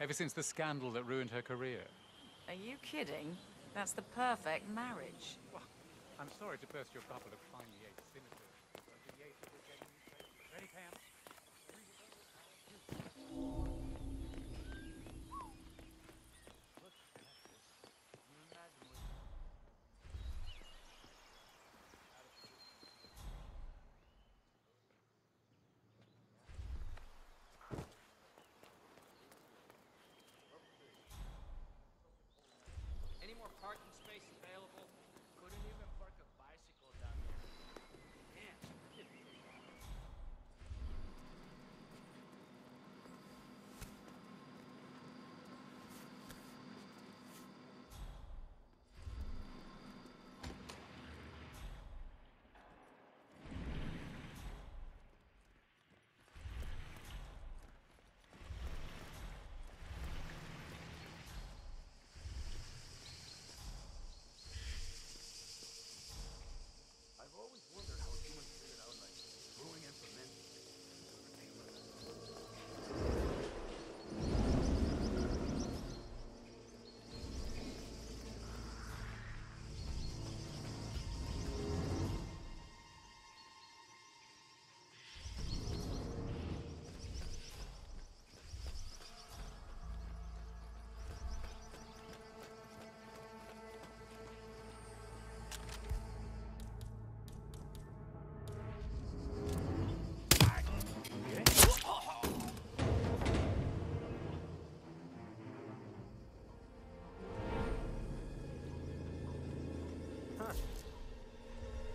Ever since the scandal that ruined her career. Are you kidding? That's the perfect marriage. Well, I'm sorry to burst your bubble of finely Huh.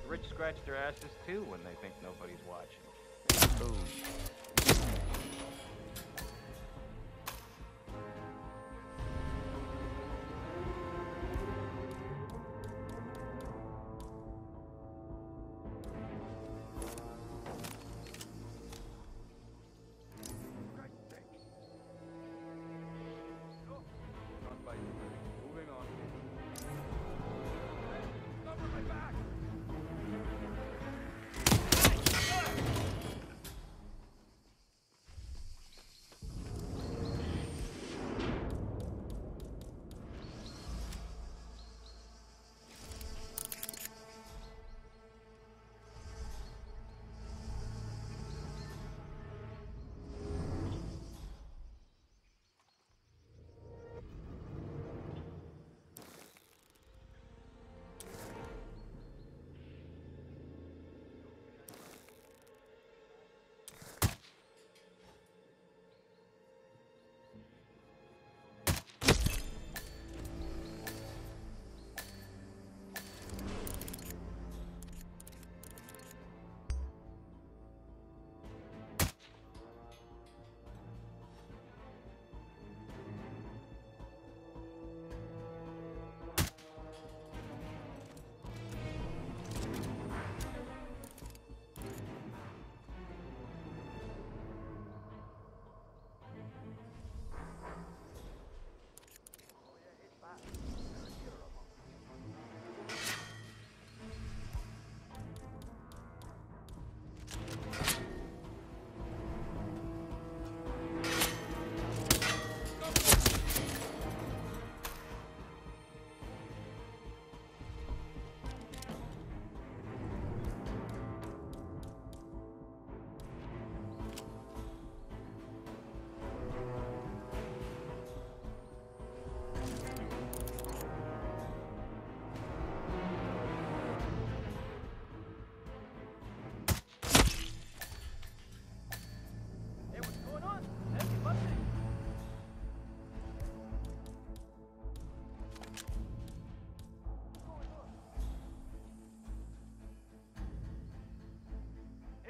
The rich scratch their asses too when they think nobody's watching. Boom.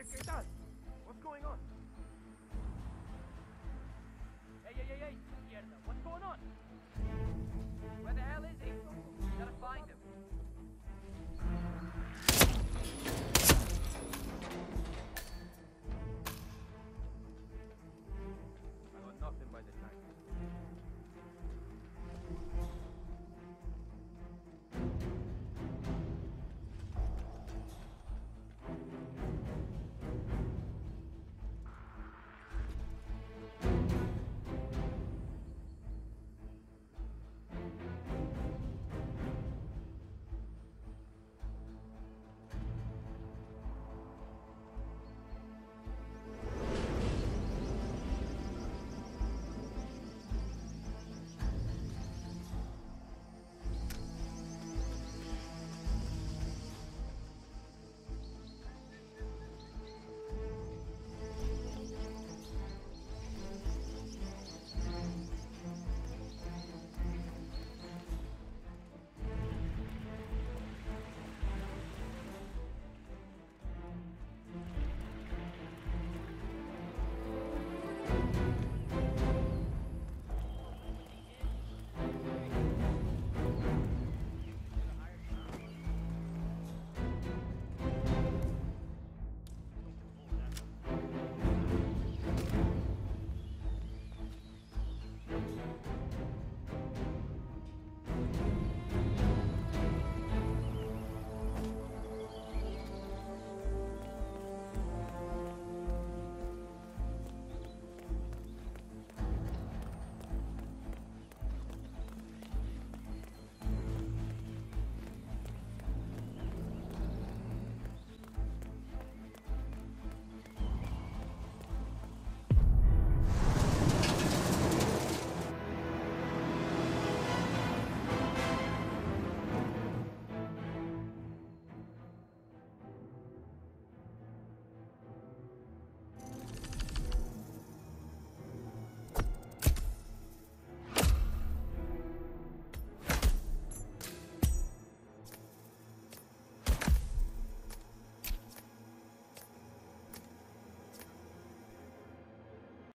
Hey, ¿qué tal?